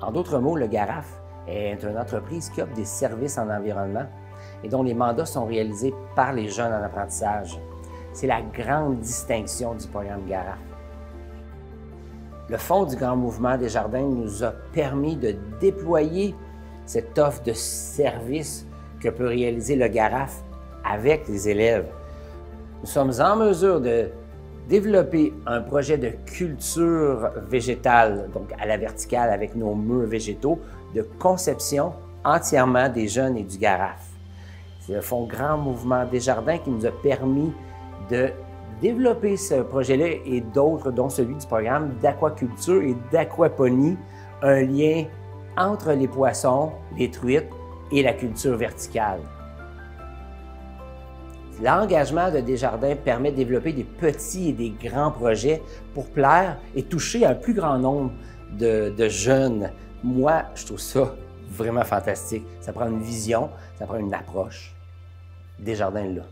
En d'autres mots, le GARAF est une entreprise qui offre des services en environnement et dont les mandats sont réalisés par les jeunes en apprentissage. C'est la grande distinction du programme GARAF. Le Fonds du Grand Mouvement des Jardins nous a permis de déployer cette offre de services que peut réaliser le GARAF avec les élèves. Nous sommes en mesure de développer un projet de culture végétale, donc à la verticale avec nos murs végétaux, de conception entièrement des jeunes et du GARAF. C'est le Fonds Grand Mouvement des Jardins qui nous a permis de développer ce projet-là et d'autres, dont celui du programme d'aquaculture et d'aquaponie, un lien entre les poissons, les truites et la culture verticale. L'engagement de Desjardins permet de développer des petits et des grands projets pour plaire et toucher un plus grand nombre de, jeunes. Moi, je trouve ça vraiment fantastique. Ça prend une vision, ça prend une approche. Desjardins là.